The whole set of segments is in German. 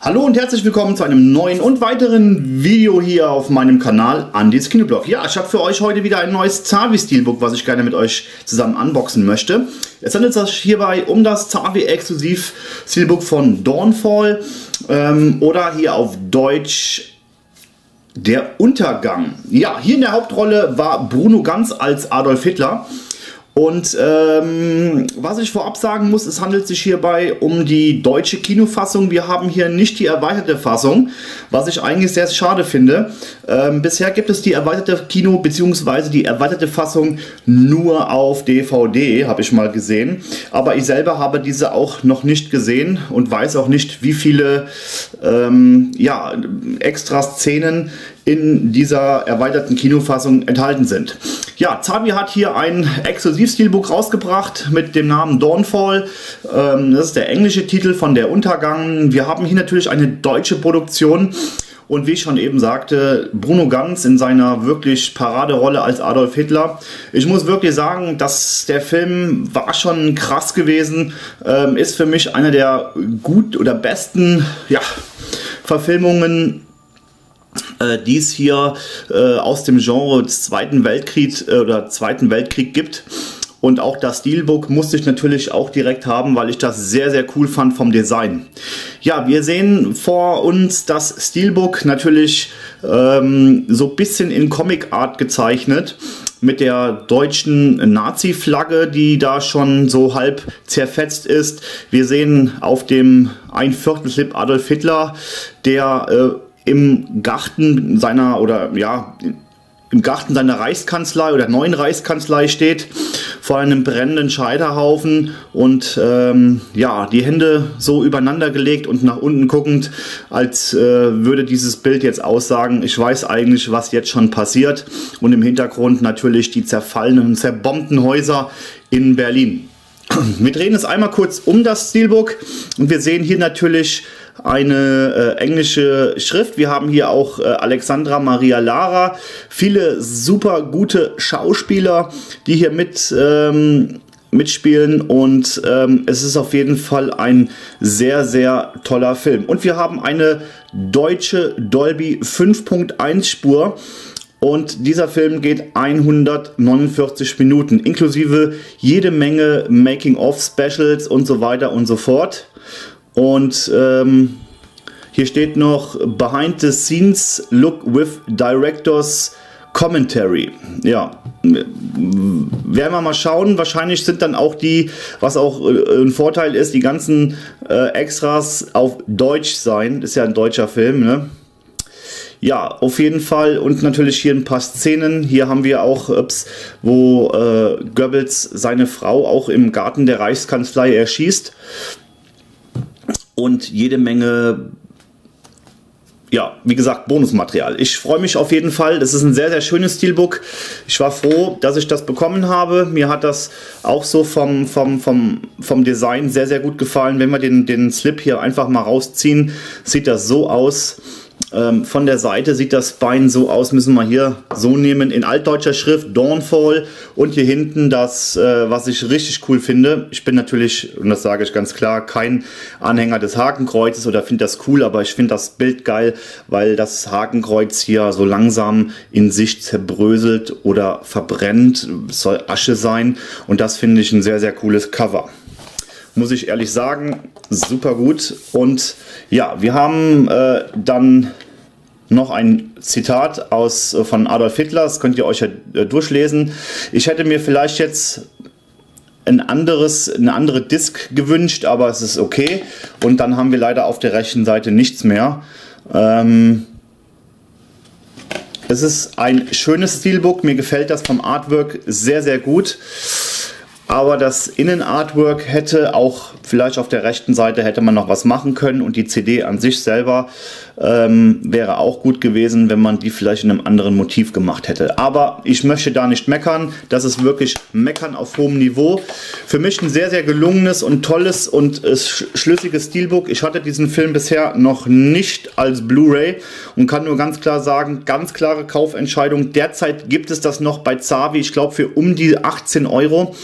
Hallo und herzlich willkommen zu einem neuen und weiteren Video hier auf meinem Kanal Andys Kinoblog. Ja, ich habe für euch heute wieder ein neues Zavi Steelbook, was ich gerne mit euch zusammen unboxen möchte. Es handelt sich hierbei um das Zavi Exklusiv Steelbook von Dawnfall ähm, oder hier auf Deutsch Der Untergang. Ja, hier in der Hauptrolle war Bruno Ganz als Adolf Hitler. Und ähm, was ich vorab sagen muss, es handelt sich hierbei um die deutsche Kinofassung. Wir haben hier nicht die erweiterte Fassung, was ich eigentlich sehr schade finde. Ähm, bisher gibt es die erweiterte Kino- bzw. die erweiterte Fassung nur auf DVD, habe ich mal gesehen. Aber ich selber habe diese auch noch nicht gesehen und weiß auch nicht, wie viele ähm, ja, extra Szenen in dieser erweiterten Kinofassung enthalten sind. Ja, Zavi hat hier ein Exklusiv-Steelbook rausgebracht mit dem Namen Dawnfall. Ähm, das ist der englische Titel von Der Untergang. Wir haben hier natürlich eine deutsche Produktion. Und wie ich schon eben sagte, Bruno Ganz in seiner wirklich Paraderolle als Adolf Hitler. Ich muss wirklich sagen, dass der Film war schon krass gewesen. Ähm, ist für mich einer der gut oder besten ja, Verfilmungen äh, die es hier äh, aus dem Genre des Zweiten Weltkriegs äh, oder Zweiten Weltkrieg gibt. Und auch das Steelbook musste ich natürlich auch direkt haben, weil ich das sehr, sehr cool fand vom Design. Ja, wir sehen vor uns das Steelbook natürlich ähm, so ein bisschen in Comic Art gezeichnet mit der deutschen Nazi-Flagge, die da schon so halb zerfetzt ist. Wir sehen auf dem ein Viertel Adolf Hitler, der äh, im Garten seiner oder ja im Garten seiner Reichskanzlei oder neuen Reichskanzlei steht vor einem brennenden Scheiterhaufen und ähm, ja die Hände so übereinander gelegt und nach unten guckend, als äh, würde dieses Bild jetzt aussagen, ich weiß eigentlich, was jetzt schon passiert und im Hintergrund natürlich die zerfallenen, zerbombten Häuser in Berlin. Wir drehen es einmal kurz um das Steelbook und wir sehen hier natürlich eine äh, englische Schrift. Wir haben hier auch äh, Alexandra Maria Lara, viele super gute Schauspieler, die hier mit ähm, mitspielen und ähm, es ist auf jeden Fall ein sehr, sehr toller Film. Und wir haben eine deutsche Dolby 5.1 Spur und dieser Film geht 149 Minuten, inklusive jede Menge Making-of-Specials und so weiter und so fort. Und ähm, hier steht noch Behind the Scenes Look with Directors Commentary. Ja, werden wir mal schauen. Wahrscheinlich sind dann auch die, was auch äh, ein Vorteil ist, die ganzen äh, Extras auf Deutsch sein. Ist ja ein deutscher Film, ne? Ja, auf jeden Fall und natürlich hier ein paar Szenen. Hier haben wir auch, ups, wo äh, Goebbels seine Frau auch im Garten der Reichskanzlei erschießt und jede Menge ja, wie gesagt, Bonusmaterial. Ich freue mich auf jeden Fall. Das ist ein sehr, sehr schönes Steelbook. Ich war froh, dass ich das bekommen habe. Mir hat das auch so vom, vom, vom, vom Design sehr, sehr gut gefallen. Wenn wir den, den Slip hier einfach mal rausziehen, sieht das so aus. Ähm, von der Seite sieht das Bein so aus, müssen wir hier so nehmen, in altdeutscher Schrift, Dawnfall. Und hier hinten das, äh, was ich richtig cool finde. Ich bin natürlich, und das sage ich ganz klar, kein Anhänger des Hakenkreuzes oder finde das cool, aber ich finde das Bild geil, weil das Hakenkreuz hier so langsam in sich zerbröselt oder verbrennt, es soll Asche sein. Und das finde ich ein sehr, sehr cooles Cover muss ich ehrlich sagen, super gut. Und ja, wir haben äh, dann noch ein Zitat aus, äh, von Adolf Hitler, das könnt ihr euch ja äh, durchlesen. Ich hätte mir vielleicht jetzt ein anderes, eine andere Disk gewünscht, aber es ist okay. Und dann haben wir leider auf der rechten Seite nichts mehr. Ähm, es ist ein schönes Steelbook, mir gefällt das vom Artwork sehr, sehr gut aber das Innenartwork hätte auch vielleicht auf der rechten Seite hätte man noch was machen können und die CD an sich selber ähm, wäre auch gut gewesen, wenn man die vielleicht in einem anderen Motiv gemacht hätte. Aber ich möchte da nicht meckern. Das ist wirklich meckern auf hohem Niveau. Für mich ein sehr, sehr gelungenes und tolles und äh, schlüssiges Steelbook. Ich hatte diesen Film bisher noch nicht als Blu-ray und kann nur ganz klar sagen, ganz klare Kaufentscheidung. Derzeit gibt es das noch bei Zavi, ich glaube für um die 18 Euro.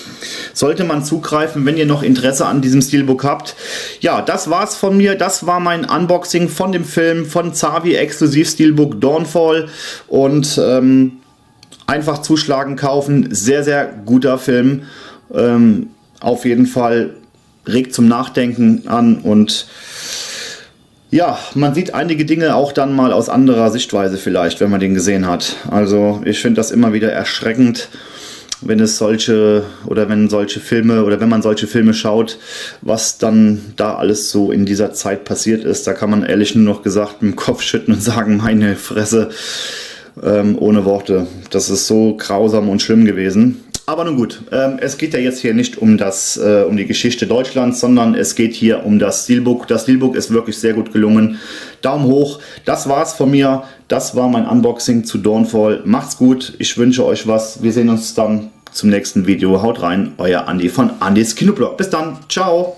sollte man zugreifen, wenn ihr noch Interesse an diesem Steelbook habt. Ja, das war's von mir. Das war mein Unboxing von dem Film von Zavi Exklusiv Steelbook Dawnfall und ähm, einfach zuschlagen, kaufen. Sehr, sehr guter Film. Ähm, auf jeden Fall regt zum Nachdenken an und ja, man sieht einige Dinge auch dann mal aus anderer Sichtweise vielleicht, wenn man den gesehen hat. Also ich finde das immer wieder erschreckend, wenn es solche oder wenn solche Filme oder wenn man solche Filme schaut, was dann da alles so in dieser Zeit passiert ist. Da kann man ehrlich nur noch gesagt mit dem Kopf schütten und sagen, meine Fresse, ähm, ohne Worte. Das ist so grausam und schlimm gewesen. Aber nun gut, ähm, es geht ja jetzt hier nicht um, das, äh, um die Geschichte Deutschlands, sondern es geht hier um das Steelbook. Das Steelbook ist wirklich sehr gut gelungen. Daumen hoch. Das war's von mir. Das war mein Unboxing zu Dawnfall. Macht's gut. Ich wünsche euch was. Wir sehen uns dann zum nächsten Video. Haut rein. Euer Andi von Andys Kinoblog. Bis dann. Ciao.